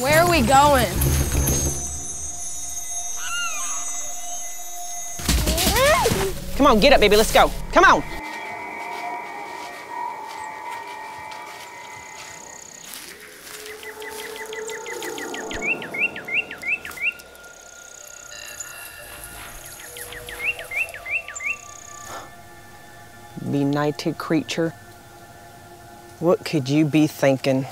Where are we going? Come on, get up, baby. Let's go. Come on. Benighted creature. What could you be thinking?